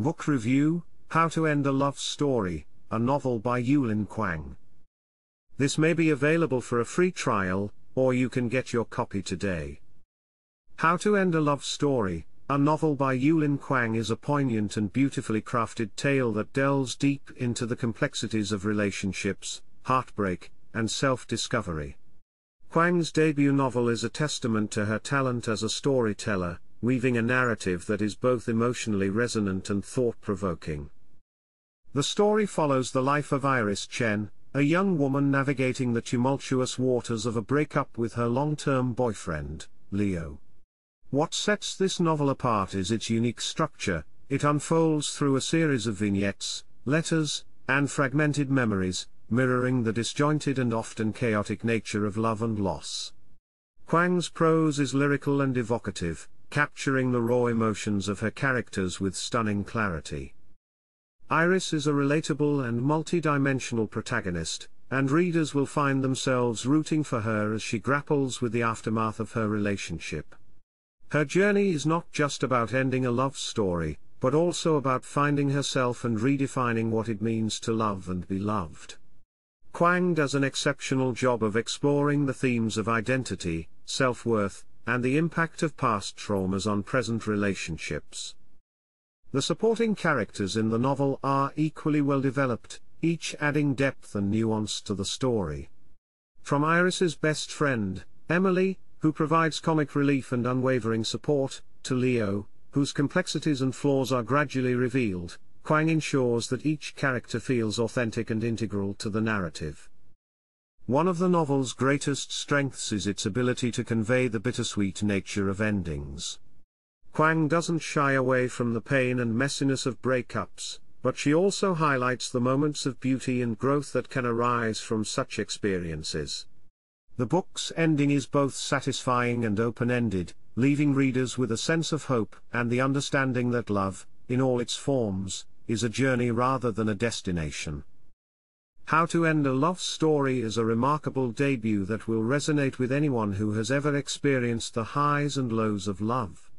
Book Review How to End a Love Story, a novel by Yulin Kuang. This may be available for a free trial, or you can get your copy today. How to End a Love Story, a novel by Yulin Kuang is a poignant and beautifully crafted tale that delves deep into the complexities of relationships, heartbreak, and self-discovery. Kuang's debut novel is a testament to her talent as a storyteller, weaving a narrative that is both emotionally resonant and thought-provoking. The story follows the life of Iris Chen, a young woman navigating the tumultuous waters of a breakup with her long-term boyfriend, Leo. What sets this novel apart is its unique structure, it unfolds through a series of vignettes, letters, and fragmented memories, mirroring the disjointed and often chaotic nature of love and loss. Kuang's prose is lyrical and evocative, capturing the raw emotions of her characters with stunning clarity. Iris is a relatable and multi-dimensional protagonist, and readers will find themselves rooting for her as she grapples with the aftermath of her relationship. Her journey is not just about ending a love story, but also about finding herself and redefining what it means to love and be loved. Kuang does an exceptional job of exploring the themes of identity, self-worth, and the impact of past traumas on present relationships. The supporting characters in the novel are equally well developed, each adding depth and nuance to the story. From Iris's best friend, Emily, who provides comic relief and unwavering support, to Leo, whose complexities and flaws are gradually revealed, Kuang ensures that each character feels authentic and integral to the narrative. One of the novel's greatest strengths is its ability to convey the bittersweet nature of endings. Kuang doesn't shy away from the pain and messiness of breakups, but she also highlights the moments of beauty and growth that can arise from such experiences. The book's ending is both satisfying and open-ended, leaving readers with a sense of hope and the understanding that love, in all its forms, is a journey rather than a destination. How to End a Love Story is a remarkable debut that will resonate with anyone who has ever experienced the highs and lows of love.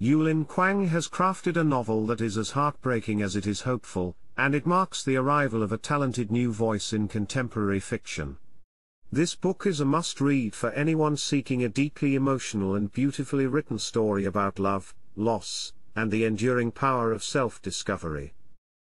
Yulin Kuang has crafted a novel that is as heartbreaking as it is hopeful, and it marks the arrival of a talented new voice in contemporary fiction. This book is a must-read for anyone seeking a deeply emotional and beautifully written story about love, loss, and the enduring power of self-discovery.